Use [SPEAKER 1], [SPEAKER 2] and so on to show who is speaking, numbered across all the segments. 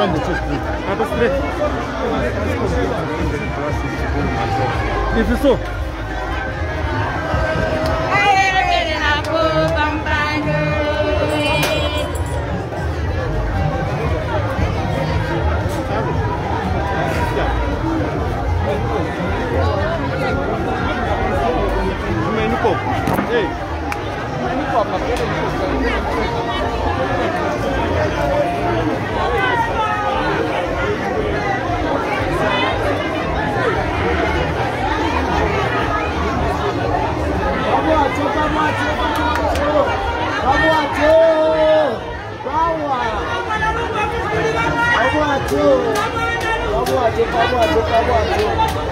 [SPEAKER 1] Побыстрее. Дефису. Ei, não é no copo, mas peraí. Vamos a Vamos Vamos a Vamos a vamos a vamos a Dios.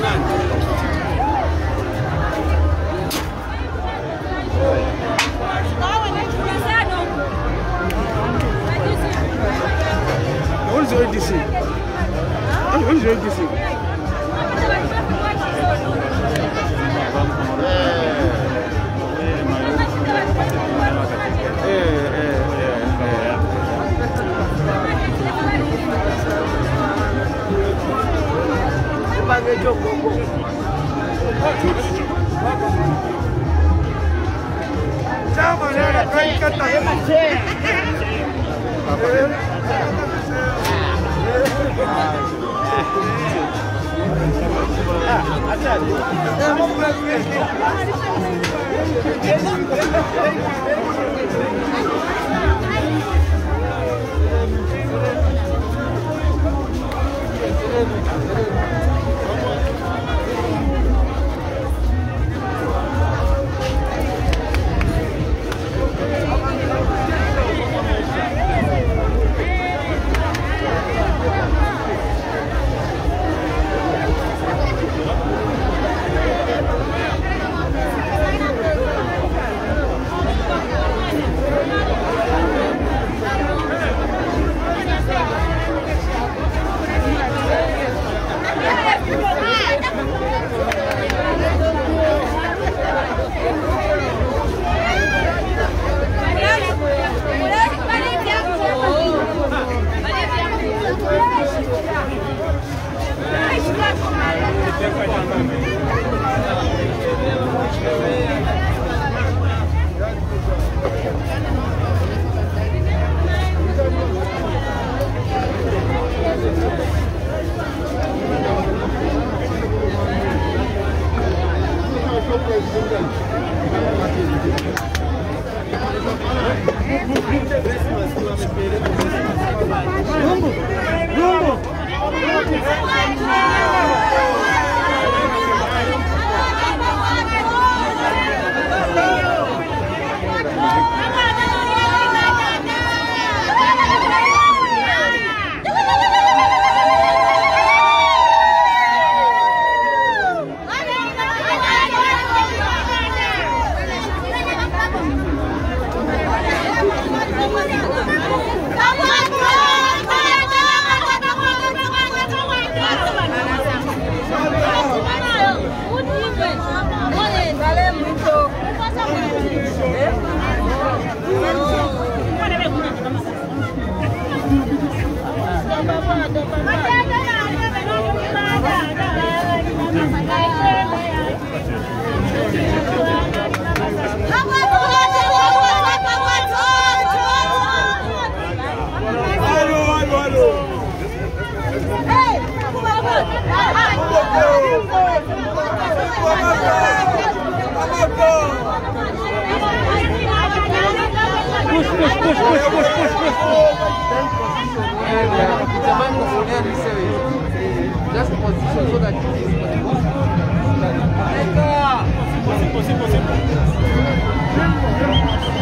[SPEAKER 1] Yeah, ADC? What is your ADC? Push, position so that it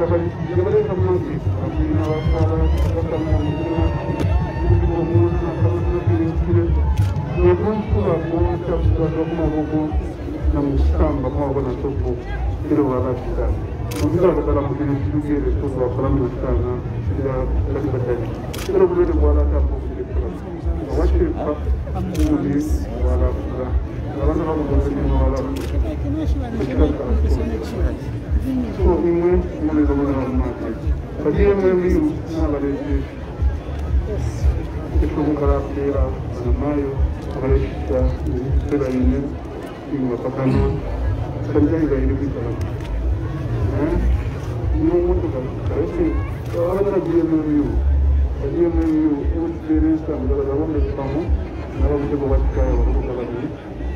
[SPEAKER 1] Kita baca. so we went one is the one of market. But here when we nowadays is if you look at the Mayo, Malaysia, Sierra Leone, in Wakakano, Sanjay is a little bit of you don't want to go. So I'm going to be a review. A review, it was very instant, but I wanted to come home. I don't think what guy was going to be.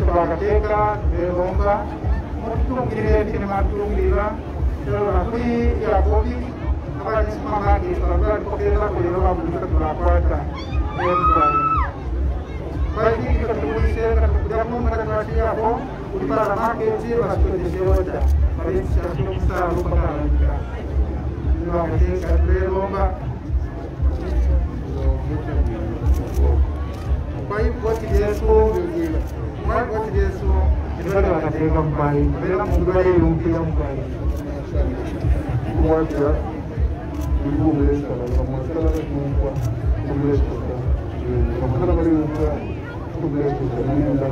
[SPEAKER 2] sebagateka behomba mutungire tinamatungirira tolakuli yakobi abanisimamangi bagatokeza kulero babuduka tulakwata embai baikiki katukulisera katukujamunga katwatiyako kulipala maketi basitwetesewata balisitatu omusaalu bakalabika nibagateka tulelomba kwa hivyo koti yetu vizima Esa es la que compare. Era un lugar y un pie compare.
[SPEAKER 1] Guardia, y cubres, para la muestra de la lengua, cubres, para la muestra de la lengua, cubres, para la lengua,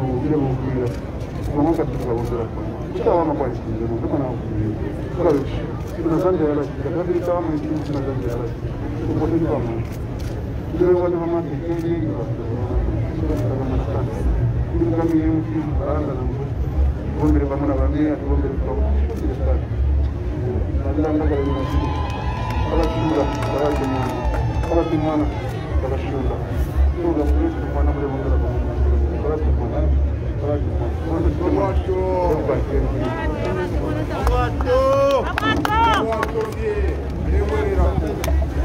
[SPEAKER 1] cubres, Vamos a empezar a buscar la Estaba una país, no me van a ocurrir. Para ver, si nos han llegado a la chica, que estaba muy bien, si nos han llegado a la chica. Un poquito de mamá. Yo le voy a tomar más que tiene y va a tomar más que tiene. Kami yang di Barat, pun dari Paman Abadi, atau dari Tok, Silistan. Nanti anda kalau di sini, kalau sudah, kalau di mana, kalau di mana, kalau sudah, sudah terus di mana boleh mengelak. Kalau di mana, kalau di mana, kalau di mana, kalau di mana, kalau di mana, kalau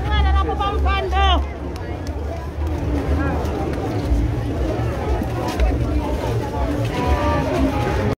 [SPEAKER 1] di mana,